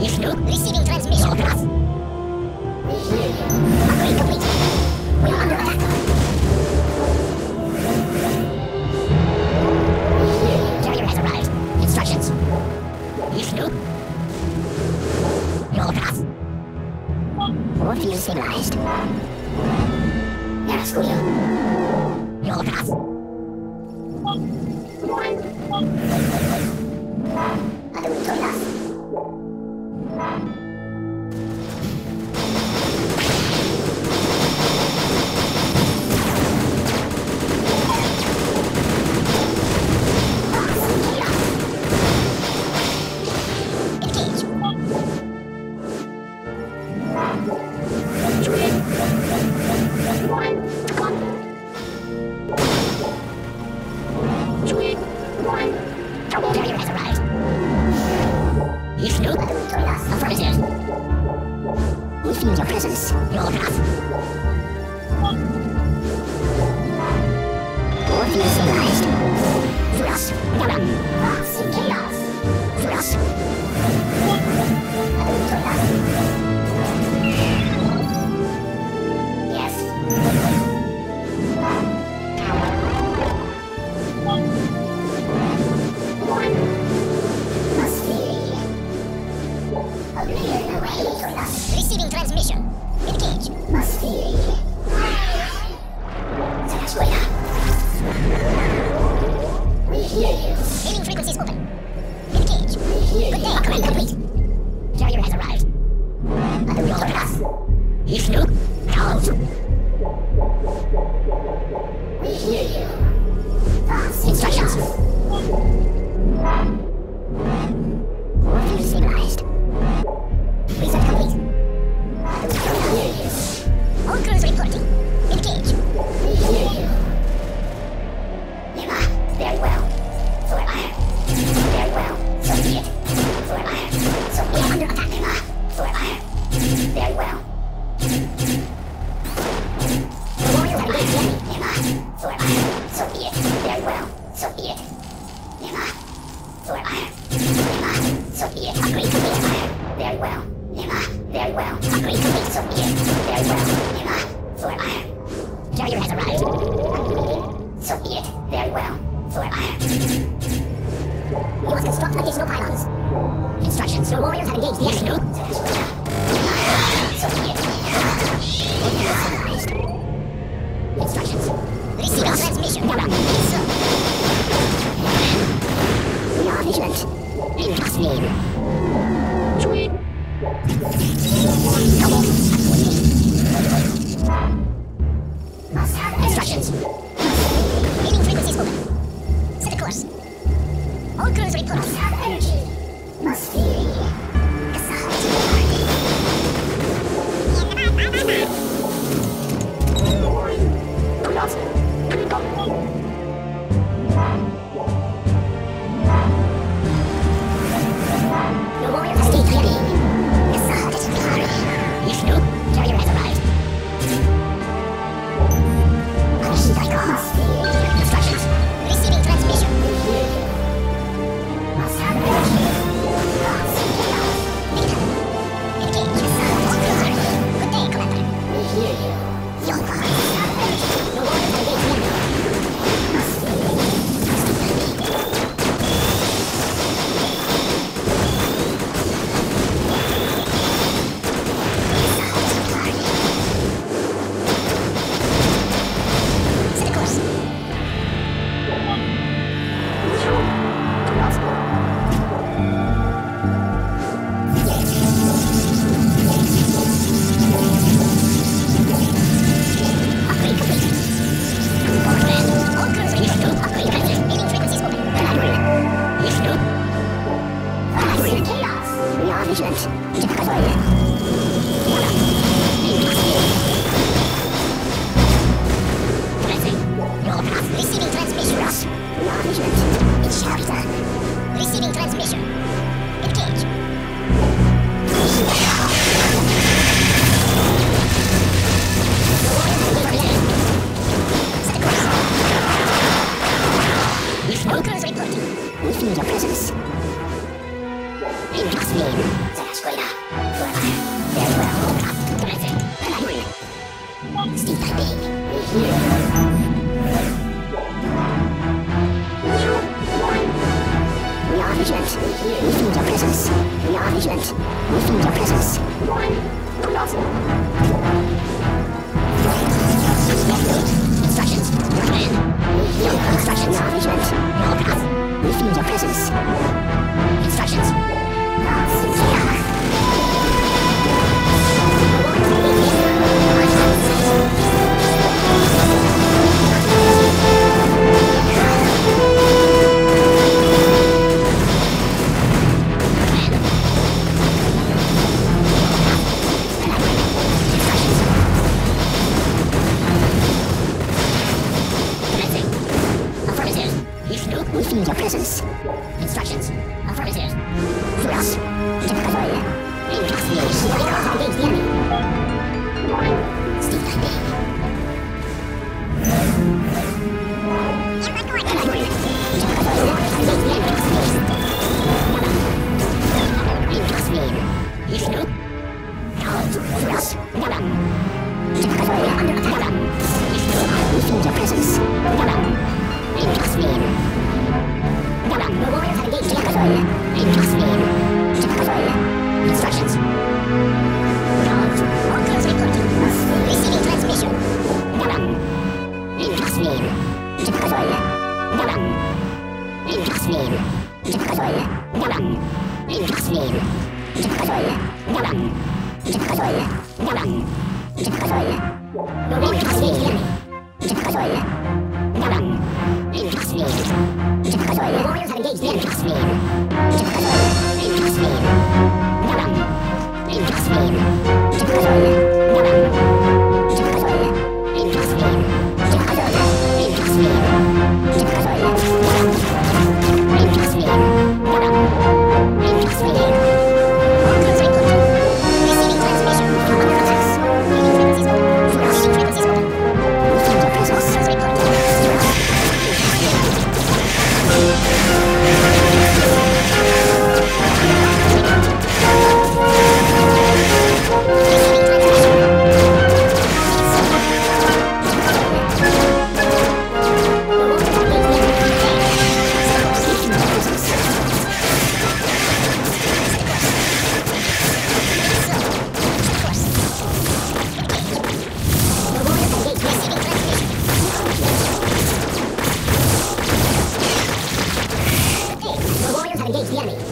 Если он... Receiving You flew? Affirmative. We feel your presence, Lorgraf. Orpheus civilized. Vuras, Galan. Chaos. us yeah, yeah. Thank you. viernes.